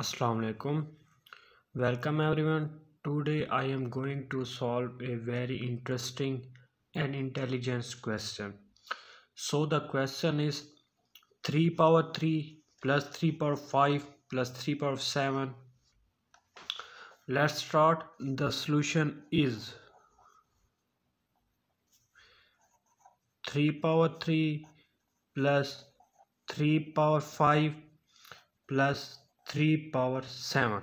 Assalamu alaikum. Welcome everyone. Today I am going to solve a very interesting and intelligent question. So the question is 3 power 3 plus 3 power 5 plus 3 power 7 let's start. The solution is 3 power 3 plus 3 power 5 plus 3 power 7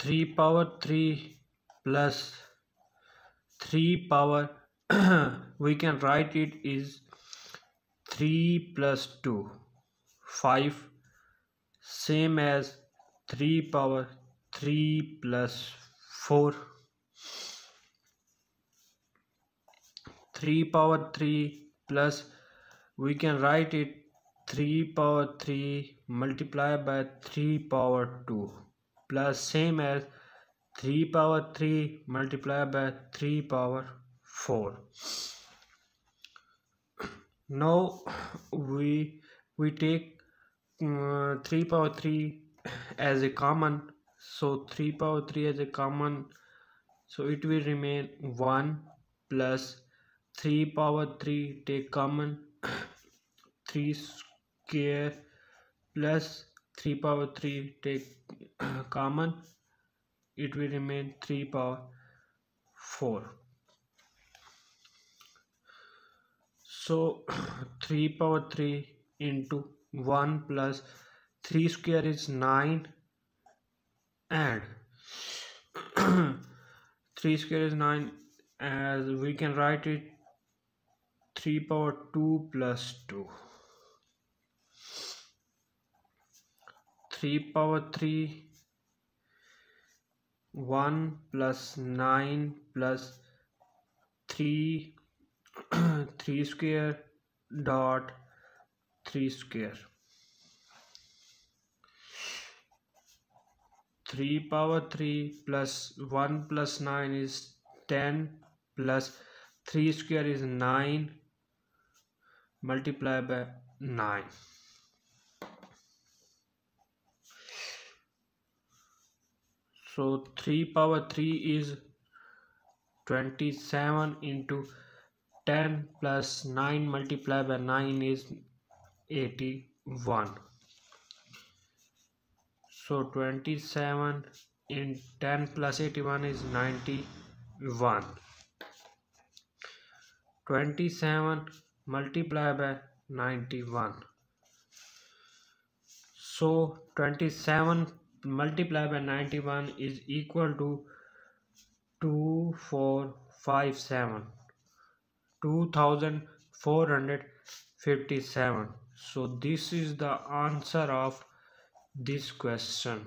3 power 3 plus 3 power we can write it is 3 plus 2 5 same as 3 power 3 plus 4 3 power 3 plus we can write it 3 power 3 multiplied by 3 power 2 plus same as 3 power 3 multiplied by 3 power 4 now we we take uh, 3 power 3 as a common. So 3 power 3 as a common. So it will remain 1 plus 3 power 3 take common 3 square plus 3 power 3 take uh, common it will remain 3 power 4 so 3 power 3 into 1 plus 3 square is 9 and 3 square is 9 as we can write it 3 power 2 plus 2 3 power 3 1 plus 9 plus 3 3 square dot 3 square. 3 power 3 plus 1 plus 9 is 10 plus 3 square is 9 multiplied by 9 so 3 power 3 is 27 into 10 plus 9 multiplied by 9 is 81 so 27 in 10 plus 81 is 91 27 multiplied by 91 so 27 multiply by 91 is equal to 2457 2457 so this is the answer of this question